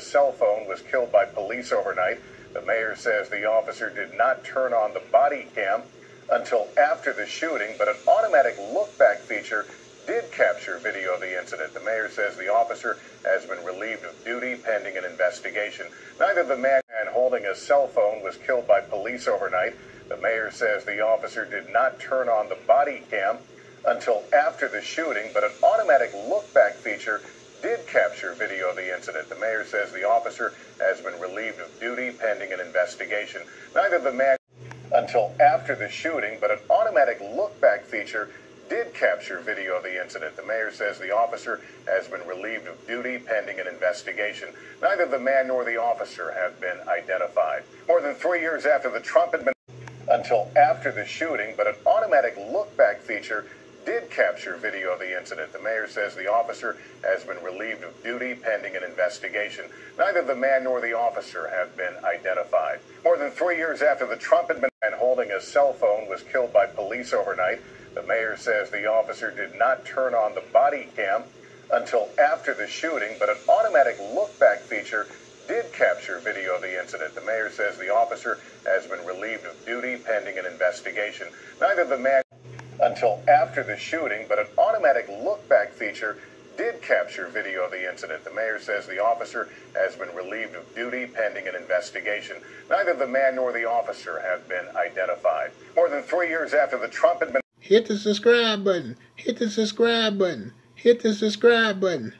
cell phone was killed by police overnight. The mayor says the officer did not turn on the body cam until after the shooting, but an automatic look back feature did capture video of the incident. The mayor says the officer has been relieved of duty pending an investigation. Neither the man holding a cell phone was killed by police overnight. The mayor says the officer did not turn on the body cam until after the shooting, but an automatic look back feature did capture video of the incident. The mayor says the officer has been relieved of duty pending an investigation. Neither the man until after the shooting, but an automatic look back feature did capture video of the incident. The mayor says the officer has been relieved of duty pending an investigation. Neither the man nor the officer have been identified. More than three years after the Trump administration, until after the shooting, but an automatic look back feature did capture video of the incident. The mayor says the officer has been relieved of duty pending an investigation. Neither the man nor the officer have been identified. More than three years after the Trump administration holding a cell phone was killed by police overnight, the mayor says the officer did not turn on the body cam until after the shooting, but an automatic look back feature did capture video of the incident. The mayor says the officer has been relieved of duty pending an investigation. Neither the man until after the shooting, but an automatic look back feature did capture video of the incident. The mayor says the officer has been relieved of duty pending an investigation. Neither the man nor the officer have been identified. More than three years after the Trump administration hit the subscribe button, hit the subscribe button, hit the subscribe button.